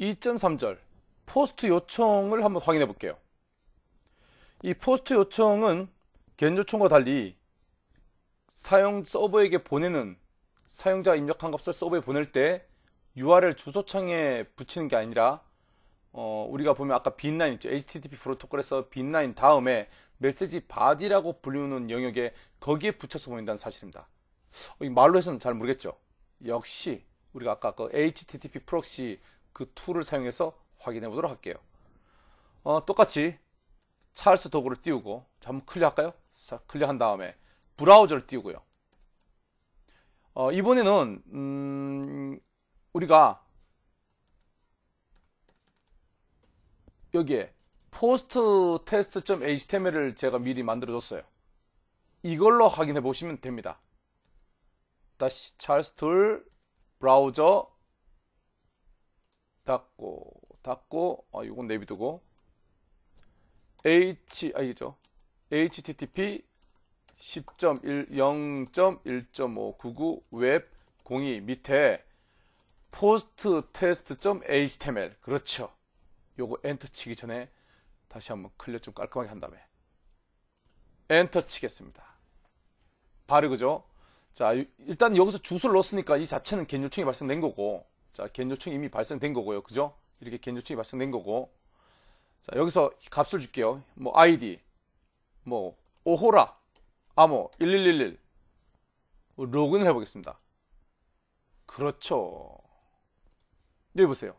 2.3절 POST 요청을 한번 확인해 볼게요. 이 POST 요청은 GET 요청과 달리 사용 서버에게 보내는 사용자 입력한 값을 서버에 보낼 때 URL 주소창에 붙이는 게 아니라 어, 우리가 보면 아까 빈 라인 있죠. HTTP 프로토콜에서 빈 라인 다음에 message body라고 불리는 영역에 거기에 붙여서 보낸다는 사실입니다. 어, 말로 해서는 잘 모르겠죠. 역시 우리가 아까 그 HTTP proxy 그 tool을 사용해서 확인해 보도록 할게요. 어, 똑같이 Charles 도구를 띄우고 자, 한번 clear할까요? 자, clear한 다음에 브라우저를 띄우고요. 어, 이번에는 음, 우리가 여기에 test.html을 제가 미리 만들어 줬어요. 이걸로 확인해 보시면 됩니다. 다시 Charles tool 브라우저 닫고 닫고 아 이건 내비두고. H 아 이죠. Http 10.1 0.1.599웹 02 밑에 post test.html 그렇죠. 요거 엔터 치기 전에 다시 한번 clear 좀 깔끔하게 한 다음에 엔터 치겠습니다. 바로 그죠? 자 일단 여기서 주소를 넣었으니까 이 자체는 GET 요청이 발생된 거고 자, GET 요청이 이미 발생된 거고요. 그죠? 이렇게 GET 요청이 발생된 거고. 자, 여기서 값을 줄게요. 뭐 아이디 뭐 오호라 암호 1111 뭐, 로그인을 해 보겠습니다. 그렇죠. 여기 보세요.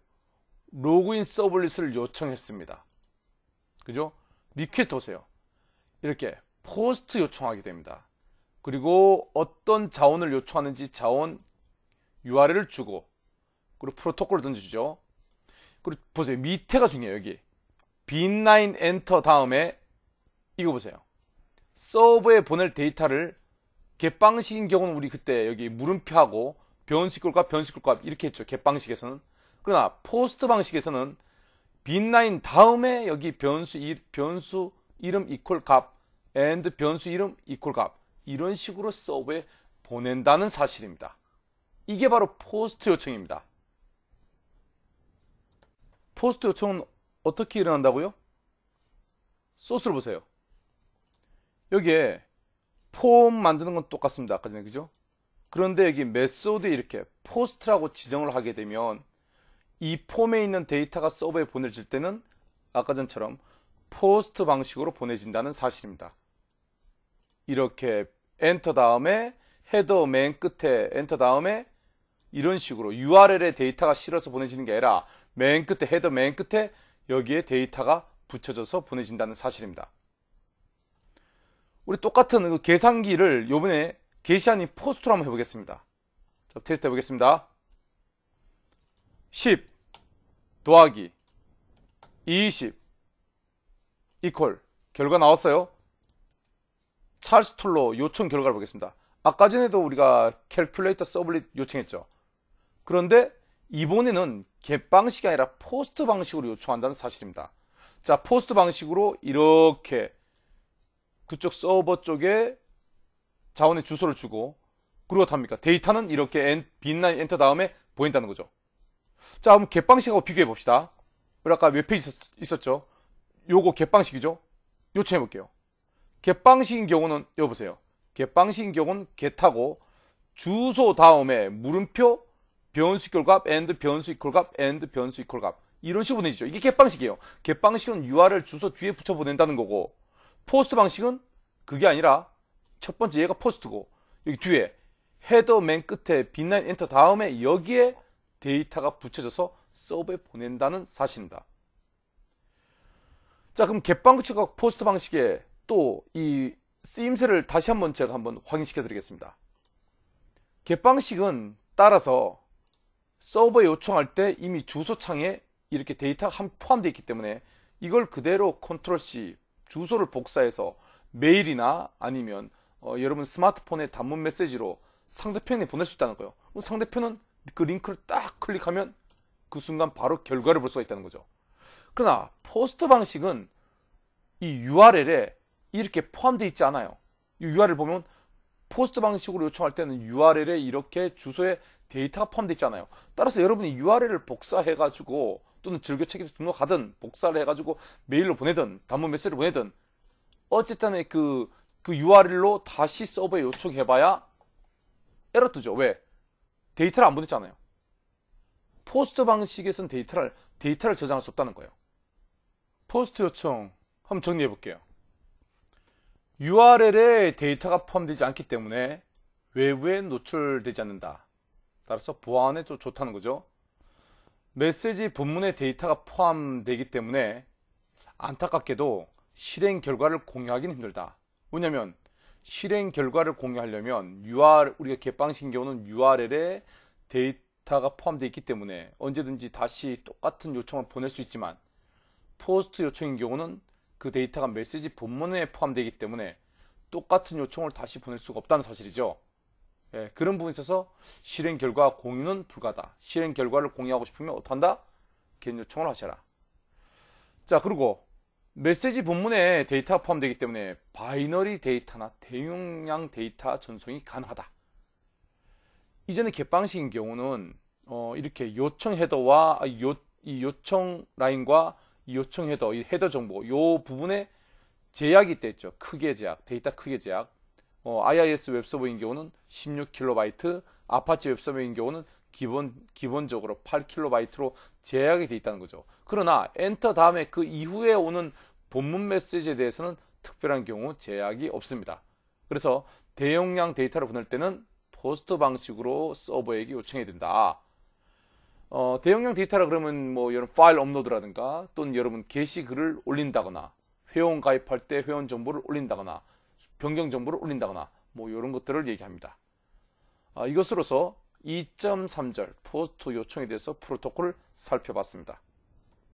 로그인 servlet을 요청했습니다. 그죠? request 보세요. 이렇게 POST 요청하게 됩니다. 그리고 어떤 자원을 요청하는지 자원 URL을 주고 그리고 프로토콜을 던져주죠. 그리고 보세요. 밑에가 중요해요. 여기. 빈라인 엔터 다음에 이거 보세요. 서버에 보낼 데이터를 GET방식인 경우는 우리 그때 여기 물음표하고 변수꼴값 변수꼴값 이렇게 했죠. GET방식에서는. 그러나 POST 방식에서는 빈 라인 다음에 여기 변수 변수 이름 equal 값 and 변수 이름 equal 값 이런 식으로 서버에 보낸다는 사실입니다. 이게 바로 POST 요청입니다. POST 요청은 어떻게 일어난다고요? 소스를 보세요. 여기에 폼 만드는 건 똑같습니다. 아까 전에 그죠? 그런데 여기 method에 이렇게 POST라고 지정을 하게 되면 이 폼에 있는 데이터가 서버에 보내질 때는 아까 전처럼 POST 방식으로 보내진다는 사실입니다. 이렇게 엔터 다음에 header 맨 끝에 엔터 다음에 이런 식으로 URL에 데이터가 실어서 보내지는 게 아니라 맨 끝에 header 맨 끝에 여기에 데이터가 붙여져서 보내진다는 사실입니다. 우리 똑같은 그 계산기를 요번에 GET이 아닌 POST로 한번 해보겠습니다. 자, 테스트 해보겠습니다. 10 더하기 20 equal 결과 나왔어요. Charles tool로 요청 결과를 보겠습니다. 아까 전에도 우리가 calculator servlet 요청했죠. 그런데 이번에는 GET 방식이 아니라 POST 방식으로 요청한다는 사실입니다. 자, POST 방식으로 이렇게 그쪽 서버 쪽에 자원의 주소를 주고 그리고 어떻습니까? 데이터는 이렇게 빈라인 엔터 다음에 보인다는 거죠. 자, 그럼 GET 방식하고 비교해 봅시다. 우리 아까 웹페이지 있었, 죠 요거 GET 방식이죠? 요청해 볼게요. GET 방식인 경우는 여보세요. GET 방식인 경우는 GET하고 주소 다음에 물음표 변수 equal 값 and 변수 equal 값 and 변수 equal 값 이런 식으로 보내지죠. 이게 GET 방식이에요. GET 방식은 URL 주소 뒤에 붙여 보낸다는 거고 POST 방식은 그게 아니라 첫 번째 얘가 POST고 여기 뒤에 header 맨 끝에 빈라인 엔터 다음에 여기에 데이터가 붙여져서 서버에 보낸다는 사실입니다. 자 그럼 GET 방식과 POST 방식의 또 이 쓰임새를 다시 한번 제가 한번 확인시켜 드리겠습니다. GET 방식은 따라서 서버에 요청할 때 이미 주소창에 이렇게 데이터가 포함되어 있기 때문에 이걸 그대로 컨트롤 C 주소를 복사해서 메일이나 아니면 어, 여러분 스마트폰의 단문 메시지로 상대편에 보낼 수 있다는 거예요. 상대편은 그 링크를 딱 클릭하면 그 순간 바로 결과를 볼 수가 있다는 거죠. 그러나 POST 방식은 이 URL에 이렇게 포함되어 있지 않아요. 이 URL 보면 POST 방식으로 요청할 때는 URL에 이렇게 주소에 데이터가 포함되어 있지 않아요. 따라서 여러분이 URL을 복사해가지고 또는 즐겨찾기에서 등록하든 복사를 해가지고 메일로 보내든 단문 메시지를 보내든 어쨌든 그, 그 URL로 다시 서버에 요청해봐야 에러 뜨죠. 왜? 데이터를 안 보냈잖아요. POST 방식에선 데이터를, 데이터를 저장할 수 없다는 거예요. POST 요청 한번 정리해 볼게요. URL에 데이터가 포함되지 않기 때문에 외부에 노출되지 않는다. 따라서 보안에 좀 좋다는 거죠. 메시지 본문에 데이터가 포함되기 때문에 안타깝게도 실행 결과를 공유하기는 힘들다. 왜냐면 실행 결과를 공유하려면 UR 우리가 개방신 경우는 URL에 데이터가 포함되어 있기 때문에 언제든지 다시 똑같은 요청을 보낼 수 있지만 POST 요청인 경우는 그 데이터가 메시지 본문에 포함되기 때문에 똑같은 요청을 다시 보낼 수가 없다는 사실이죠. 예, 그런 부분에 있어서 실행 결과 공유는 불가다. 실행 결과를 공유하고 싶으면 어떡한다? GET 요청을 하셔라. 자, 그리고 메시지 본문에 데이터가 포함되기 때문에 binary 데이터나 대용량 데이터 전송이 가능하다. 이전에 GET 방식인 경우는 어, 이렇게 요청 header와 요, 이 요청 라인과 이 요청 헤더, 이 헤더 정보 요 부분에 제약이 있댔죠. 크기 제약, 데이터 크기 제약. 어, IIS 웹서버인 경우는 16KB, 아파치 웹서버인 경우는 기본 기본적으로 8KB로 제약이 돼 있다는 거죠. 그러나 엔터 다음에 그 이후에 오는 본문 메시지에 대해서는 특별한 경우 제약이 없습니다. 그래서 대용량 데이터를 보낼 때는 POST 방식으로 서버에게 요청해야 된다. 어, 대용량 데이터라 그러면 뭐 여러분 파일 업로드라든가 또는 여러분 게시글을 올린다거나 회원 가입할 때 회원 정보를 올린다거나 변경 정보를 올린다거나 뭐 이런 것들을 얘기합니다. 아, 이것으로서 2.3절 POST 요청에 대해서 프로토콜을 살펴봤습니다.